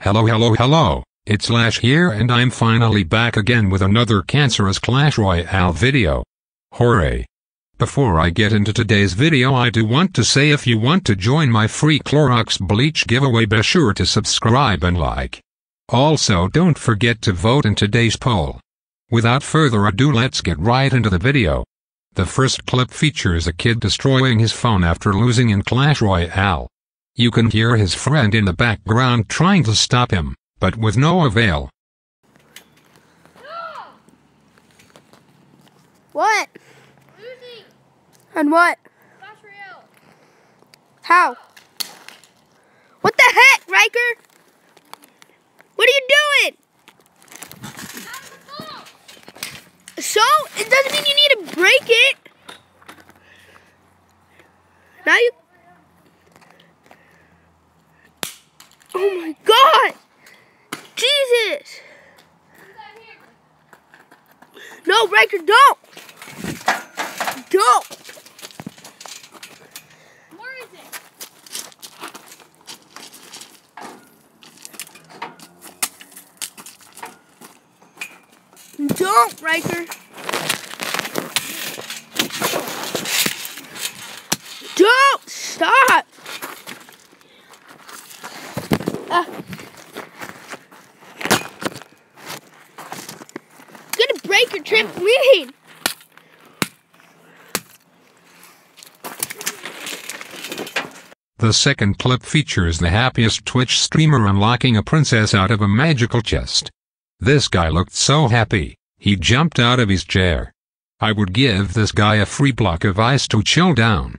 Hello hello hello, it's Lash here and I'm finally back again with another cancerous Clash Royale video. Hooray! Before I get into today's video I do want to say if you want to join my free Clorox bleach giveaway be sure to subscribe and like. Also don't forget to vote in today's poll. Without further ado let's get right into the video. The first clip features a kid destroying his phone after losing in Clash Royale. You can hear his friend in the background trying to stop him, but with no avail. What? Losing! And what? Clash Royale! How? What the heck, Riker? What are you doing? That's the ball! So, it doesn't mean you need to break it. Now you. Oh my god! Jesus! Who's that here? No, Riker, don't! Don't! Where is it? Don't, Riker! Don't! Stop! Ah. Trampoline! The second clip features the happiest Twitch streamer unlocking a princess out of a magical chest. This guy looked so happy, he jumped out of his chair. I would give this guy a free block of ice to chill down.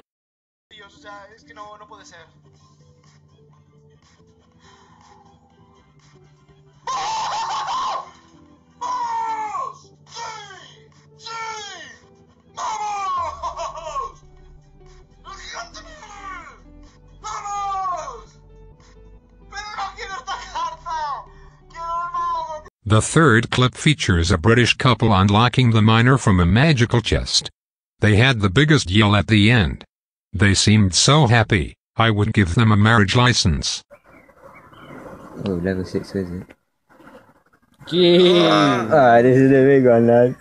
The third clip features a British couple unlocking the miner from a magical chest. They had the biggest yell at the end. They seemed so happy, I would give them a marriage license. Oh, level 6 wizard. Jeez. Ah, this is the big one, lad.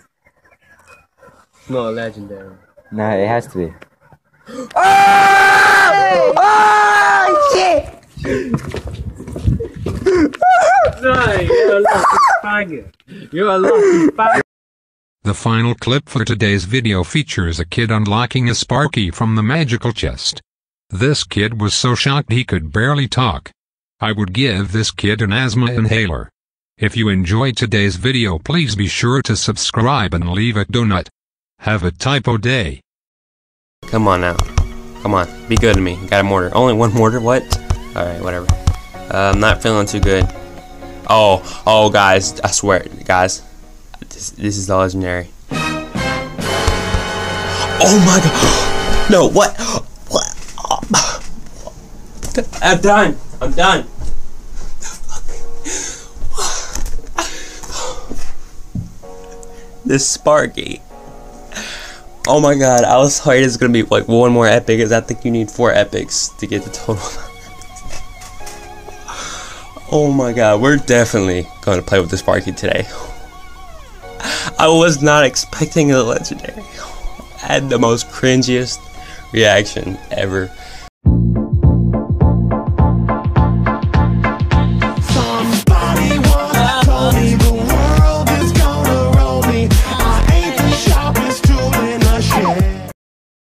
It's not a legendary. No, it has to be. No, you're a lucky faggot. You're a lucky faggot. The final clip for today's video features a kid unlocking a Sparky from the magical chest. This kid was so shocked he could barely talk. I would give this kid an asthma inhaler. If you enjoyed today's video please be sure to subscribe and leave a donut. Have a typo day. Come on now. Come on. Be good to me. Got a mortar. Only one mortar? What? Alright, whatever. Uh, I'm not feeling too good. Oh, oh, guys. I swear. Guys. This, this is the legendary. Oh my god. No, what? What? I'm done. I'm done. This Sparky. Oh my god, I was afraid it's gonna be like one more epic, because I think you need four epics to get the total. Oh my god, we're definitely gonna play with the Sparky today. I was not expecting a legendary. I had the most cringiest reaction ever.